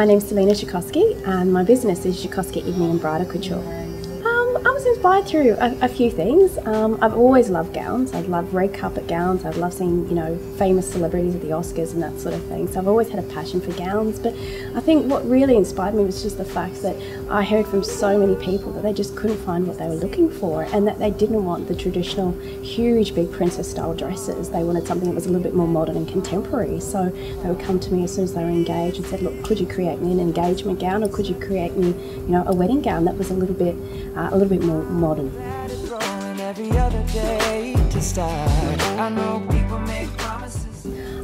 My name's Celyna Ziolkowski and my business is Ziolkowski Evening and Bridal Couture. Um, I was inspired through a, a few things. Um, I've always loved gowns. I love red carpet gowns. I love seeing, you know, famous celebrities at the Oscars and that sort of thing. So I've always had a passion for gowns. But I think what really inspired me was just the fact that I heard from so many people that they just couldn't find what they were looking for and that they didn't want the traditional huge big princess style dresses. They wanted something that was a little bit more modern and contemporary. So they would come to me as soon as they were engaged and said, look, could you create me an engagement gown or could you create me, you know, a wedding gown that was a little bit, uh, a little bit more modern.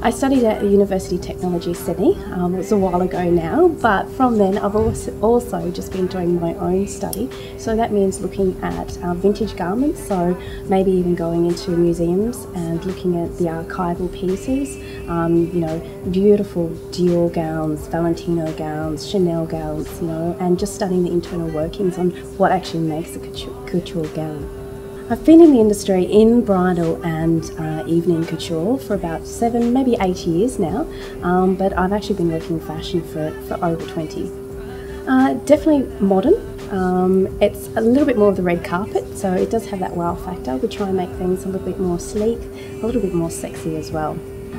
I studied at the University Technology Sydney. Um, it was a while ago now, but from then I've also, also just been doing my own study. So that means looking at uh, vintage garments, so maybe even going into museums and looking at the archival pieces. Um, you know, beautiful Dior gowns, Valentino gowns, Chanel gowns, you know, and just studying the internal workings on what actually makes a couture, couture gown. I've been in the industry in bridal and uh, evening couture for about seven, maybe eight years now, um, but I've actually been working in fashion for, for over 20. Uh, definitely modern. Um, it's a little bit more of the red carpet, so it does have that wow factor. We try and make things a little bit more sleek, a little bit more sexy as well.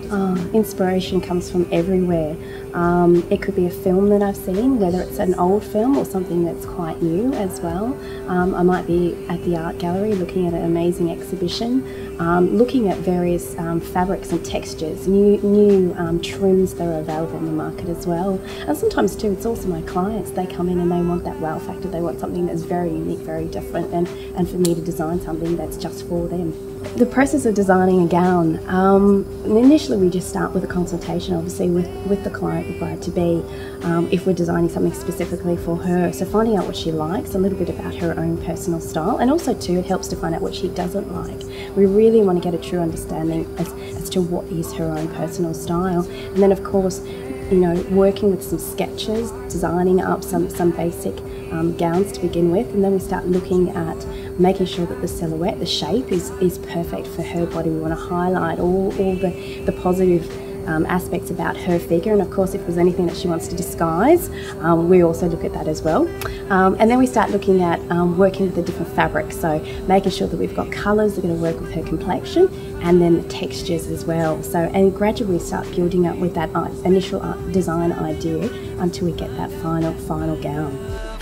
Uh, inspiration comes from everywhere. Um, it could be a film that I've seen, whether it's an old film or something that's quite new as well. Um, I might be at the art gallery looking at an amazing exhibition, um, looking at various um, fabrics and textures, new, new um, trims that are available in the market as well. And sometimes too, it's also my clients. They come in and they want that wow factor. They want something that's very unique, very different, and, and for me to design something that's just for them. The process of designing a gown, um, we just start with a consultation, obviously, with, with the client, the bride to be, um, if we're designing something specifically for her. So finding out what she likes, a little bit about her own personal style, and also too, it helps to find out what she doesn't like. We really want to get a true understanding as, as to what is her own personal style. And then, of course, you know, working with some sketches, designing up some, some basic um, gowns to begin with, and then we start looking at making sure that the silhouette, the shape is, is perfect for her body. We want to highlight all, all the, the positive um, aspects about her figure, and of course, if there's anything that she wants to disguise, um, we also look at that as well. Um, and then we start looking at um, working with the different fabrics, so making sure that we've got colours that are going to work with her complexion, and then the textures as well. So, and gradually start building up with that initial design idea until we get that final, final gown.